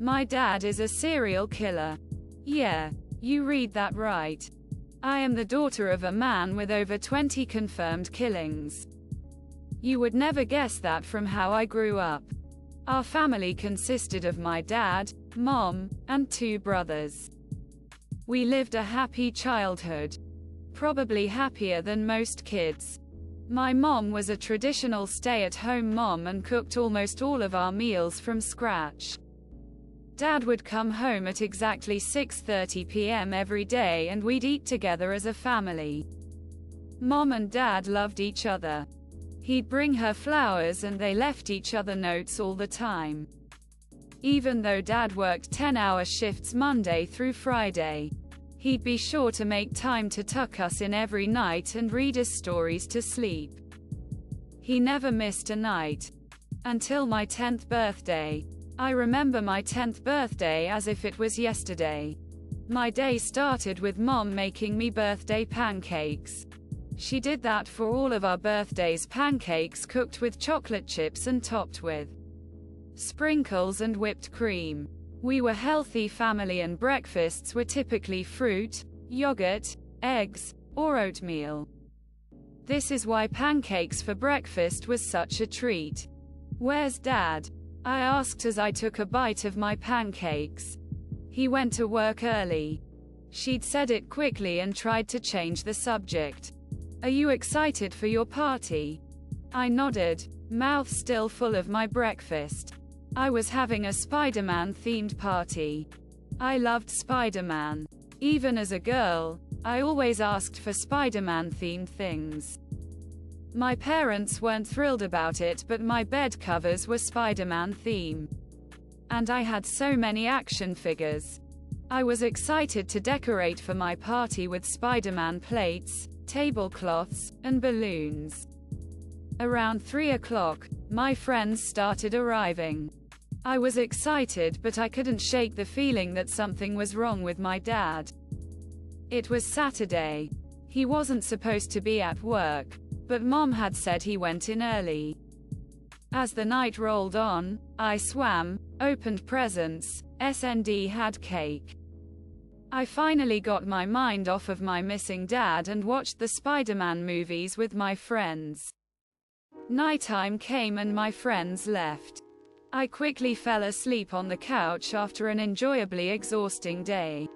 My dad is a serial killer. Yeah, you read that right. I am the daughter of a man with over 20 confirmed killings. You would never guess that from how I grew up. Our family consisted of my dad, mom, and two brothers. We lived a happy childhood. Probably happier than most kids. My mom was a traditional stay-at-home mom and cooked almost all of our meals from scratch. Dad would come home at exactly 6:30 p.m. every day and we'd eat together as a family. Mom and dad loved each other. He'd bring her flowers and they left each other notes all the time. Even though dad worked 10-hour shifts Monday through Friday, he'd be sure to make time to tuck us in every night and read us stories to sleep. He never missed a night. Until my 10th birthday. I remember my 10th birthday as if it was yesterday. My day started with mom making me birthday pancakes. She did that for all of our birthdays pancakes cooked with chocolate chips and topped with sprinkles and whipped cream. We were healthy family and breakfasts were typically fruit, yogurt, eggs, or oatmeal. This is why pancakes for breakfast was such a treat. Where's dad? I asked as I took a bite of my pancakes. He went to work early. She'd said it quickly and tried to change the subject. Are you excited for your party? I nodded, mouth still full of my breakfast. I was having a Spider-Man themed party. I loved Spider-Man. Even as a girl, I always asked for Spider-Man themed things. My parents weren't thrilled about it but my bed covers were Spider-Man theme. And I had so many action figures. I was excited to decorate for my party with Spider-Man plates, tablecloths, and balloons. Around 3 o'clock, my friends started arriving. I was excited but I couldn't shake the feeling that something was wrong with my dad. It was Saturday. He wasn't supposed to be at work, but mom had said he went in early. As the night rolled on, I swam, opened presents, SND had cake. I finally got my mind off of my missing dad and watched the Spider-Man movies with my friends. Nighttime came and my friends left. I quickly fell asleep on the couch after an enjoyably exhausting day.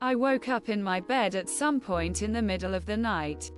I woke up in my bed at some point in the middle of the night.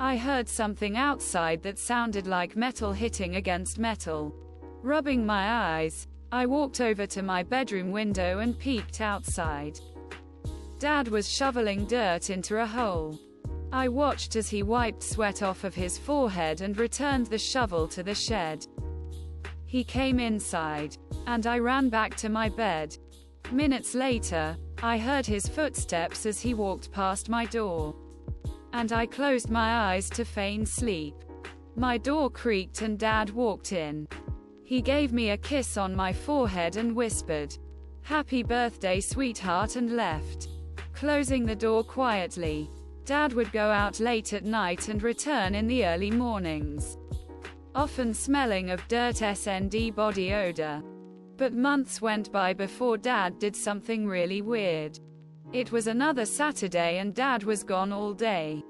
I heard something outside that sounded like metal hitting against metal. Rubbing my eyes, I walked over to my bedroom window and peeked outside. Dad was shoveling dirt into a hole. I watched as he wiped sweat off of his forehead and returned the shovel to the shed. He came inside, and I ran back to my bed. Minutes later, I heard his footsteps as he walked past my door. And I closed my eyes to feign sleep. My door creaked and Dad walked in. He gave me a kiss on my forehead and whispered, Happy birthday, sweetheart, and left. Closing the door quietly. Dad would go out late at night and return in the early mornings. Often smelling of dirt SND body odor. But months went by before Dad did something really weird. It was another Saturday and Dad was gone all day.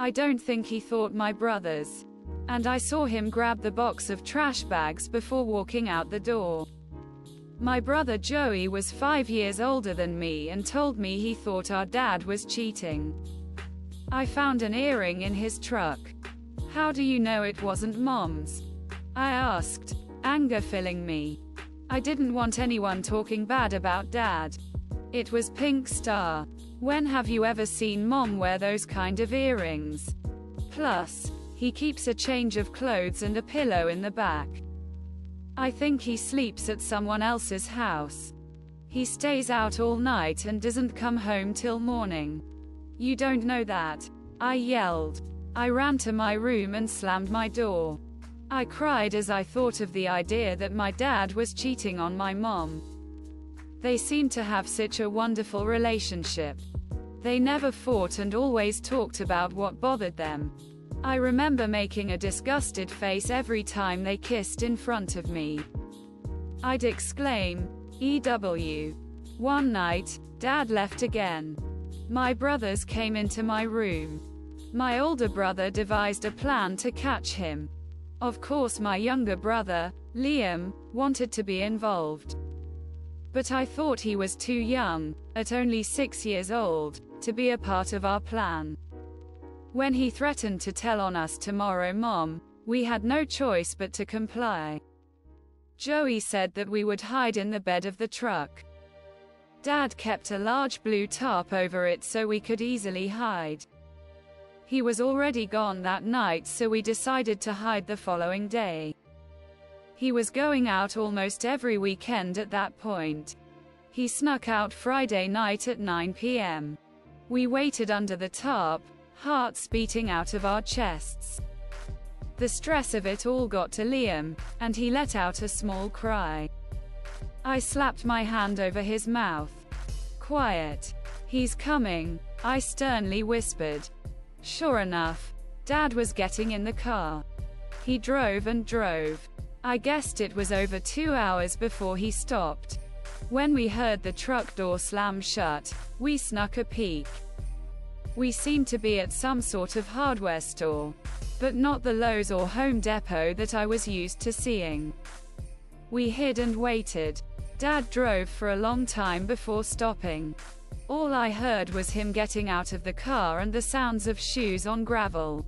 I don't think he thought my brothers. And I saw him grab the box of trash bags before walking out the door. My brother Joey was five years older than me and told me he thought our dad was cheating. I found an earring in his truck. How do you know it wasn't mom's? I asked, anger filling me. I didn't want anyone talking bad about dad. It was Pink Star. When have you ever seen mom wear those kind of earrings? Plus, he keeps a change of clothes and a pillow in the back. I think he sleeps at someone else's house. He stays out all night and doesn't come home till morning. You don't know that. I yelled. I ran to my room and slammed my door. I cried as I thought of the idea that my dad was cheating on my mom. They seemed to have such a wonderful relationship. They never fought and always talked about what bothered them. I remember making a disgusted face every time they kissed in front of me. I'd exclaim, EW. One night, Dad left again. My brothers came into my room. My older brother devised a plan to catch him. Of course, my younger brother, Liam, wanted to be involved. But I thought he was too young, at only six years old, to be a part of our plan. When he threatened to tell on us tomorrow, Mom, we had no choice but to comply. Joey said that we would hide in the bed of the truck. Dad kept a large blue tarp over it so we could easily hide. He was already gone that night, so we decided to hide the following day. He was going out almost every weekend at that point. He snuck out Friday night at 9 p.m. We waited under the tarp, hearts beating out of our chests. The stress of it all got to Liam, and he let out a small cry. I slapped my hand over his mouth. Quiet. He's coming, I sternly whispered. Sure enough, Dad was getting in the car. He drove and drove. I guessed it was over two hours before he stopped. When we heard the truck door slam shut, we snuck a peek. We seemed to be at some sort of hardware store, but not the Lowe's or Home Depot that I was used to seeing. We hid and waited. Dad drove for a long time before stopping. All I heard was him getting out of the car and the sounds of shoes on gravel.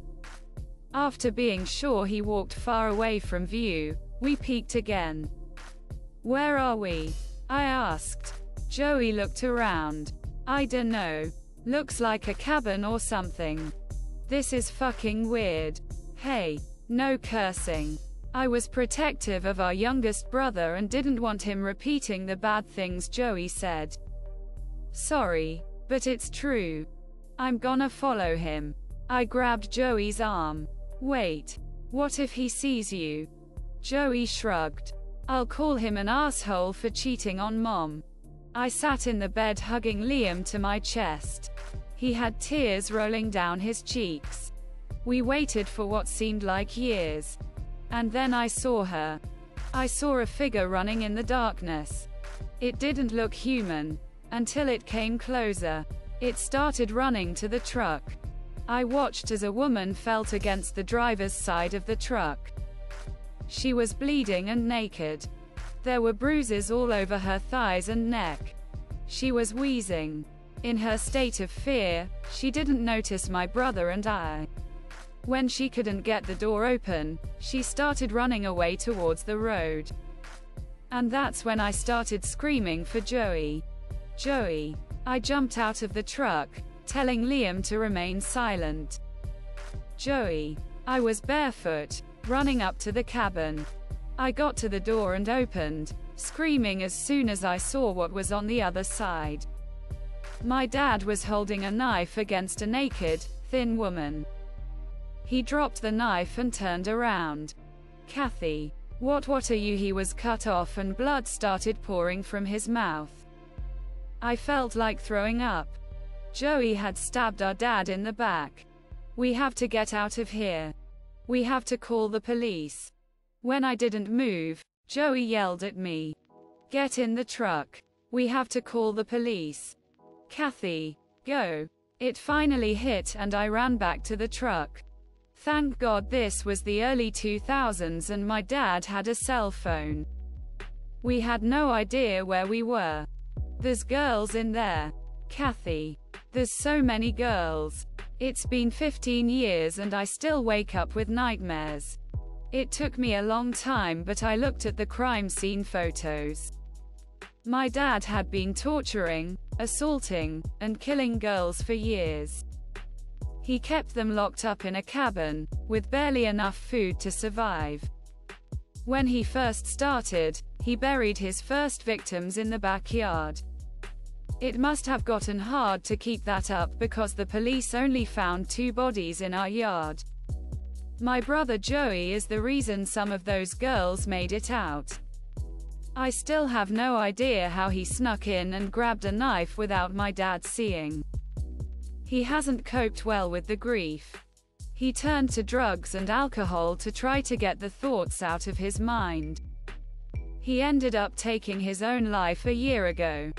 After being sure he walked far away from view, we peeked again. Where are we? I asked. Joey looked around. I dunno. Looks like a cabin or something. This is fucking weird. Hey, no cursing. I was protective of our youngest brother and didn't want him repeating the bad things Joey said. Sorry, but it's true. I'm gonna follow him. I grabbed Joey's arm. Wait. What if he sees you? Joey shrugged. I'll call him an asshole for cheating on mom. I sat in the bed hugging Liam to my chest. He had tears rolling down his cheeks. We waited for what seemed like years. And then I saw her. I saw a figure running in the darkness. It didn't look human. Until it came closer. It started running to the truck. I watched as a woman felt against the driver's side of the truck. She was bleeding and naked. There were bruises all over her thighs and neck. She was wheezing. In her state of fear, she didn't notice my brother and I. When she couldn't get the door open, she started running away towards the road. And that's when I started screaming for Joey. Joey. I jumped out of the truck, telling Liam to remain silent. Joey. I was barefoot, running up to the cabin. I got to the door and opened, screaming as soon as I saw what was on the other side. My dad was holding a knife against a naked, thin woman. He dropped the knife and turned around. Kathy. What what are you? He was cut off and blood started pouring from his mouth. I felt like throwing up. Joey had stabbed our dad in the back. We have to get out of here. We have to call the police. When I didn't move, Joey yelled at me. Get in the truck. We have to call the police. Kathy, go. It finally hit and I ran back to the truck. Thank God this was the early 2000s and my dad had a cell phone. We had no idea where we were. There's girls in there. Kathy. There's so many girls. It's been 15 years and I still wake up with nightmares. It took me a long time but I looked at the crime scene photos. My dad had been torturing, assaulting, and killing girls for years. He kept them locked up in a cabin, with barely enough food to survive. When he first started, he buried his first victims in the backyard. It must have gotten hard to keep that up because the police only found two bodies in our yard. My brother Joey is the reason some of those girls made it out. I still have no idea how he snuck in and grabbed a knife without my dad seeing. He hasn't coped well with the grief. He turned to drugs and alcohol to try to get the thoughts out of his mind. He ended up taking his own life a year ago.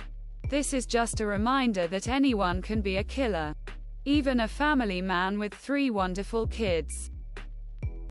This is just a reminder that anyone can be a killer. Even a family man with three wonderful kids.